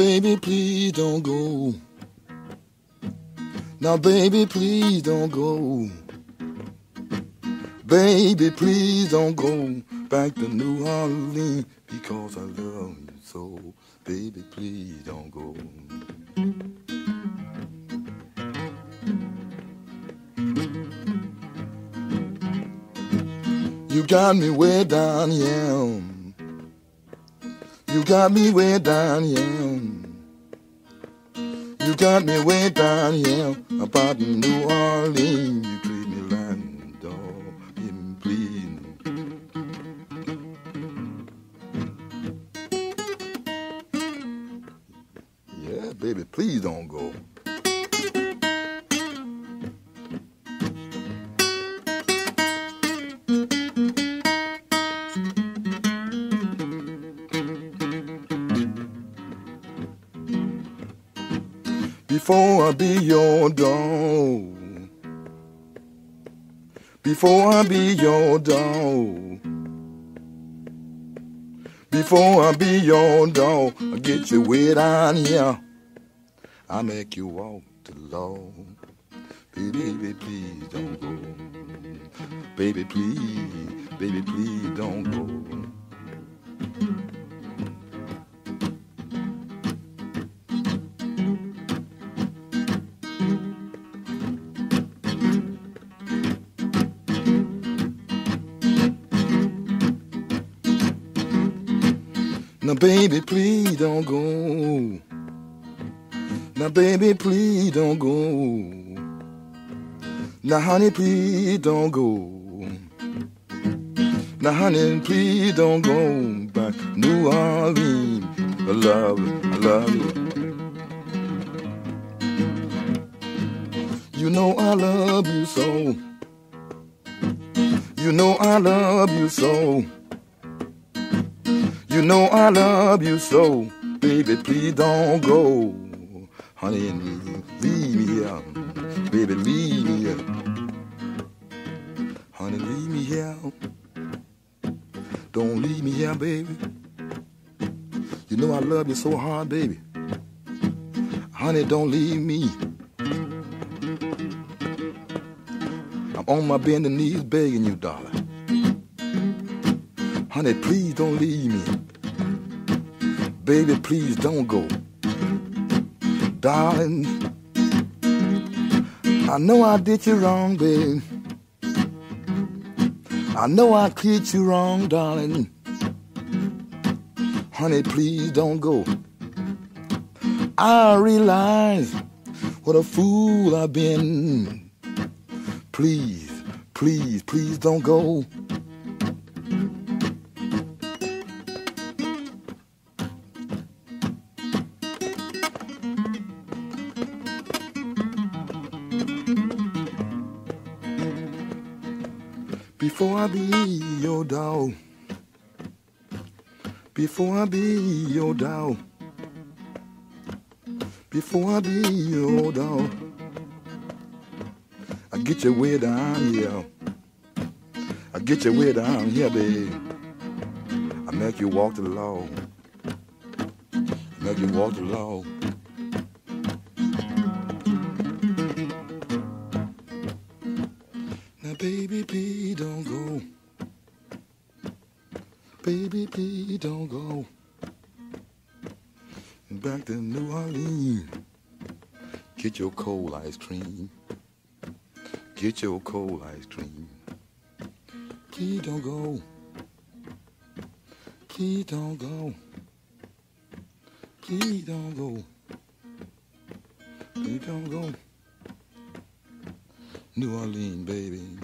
baby, please don't go. Now, baby, please don't go. Baby, please don't go back to New Orleans because I love you so. Baby, please don't go. You got me way down here. You got me way down here. You got me way down here about New Orleans. You treat me like a dog, in please. Yeah, baby, please don't go. Before I be your dog. Before I be your dog. Before I be your dog, I get you way on here. I make you walk the law. Baby, please don't go. Baby, please, baby, please don't go. Now, baby, please don't go. Now, baby, please don't go. Now, honey, please don't go. Now, honey, please don't go back New Orleans. I love you, I love you. You know I love you so. You know I love you so. You know I love you so, baby. Please don't go, honey, leave me here, baby. Leave me here, honey. Leave me here. Don't leave me here, baby. You know I love you so hard, baby. Honey, don't leave me. I'm on my bending knees begging you, darling. Honey, please don't leave me. Baby, please don't go. Darling, I know I did you wrong, babe. I know I treat you wrong, darling. Honey, please don't go. I realize what a fool I've been. Please, please, please don't go. Before I be your dog, before I be your dog, before I be your dog, I get you way down here. I get you way down here, babe. I make you walk the law. Make you walk the law. Baby, please don't go. Baby, please don't go. Back to New Orleans. Get your cold ice cream. Get your cold ice cream. Please don't go. Please don't go. Please don't go. Please don't go. New Orleans, baby.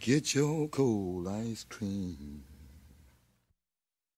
Get your cold ice cream.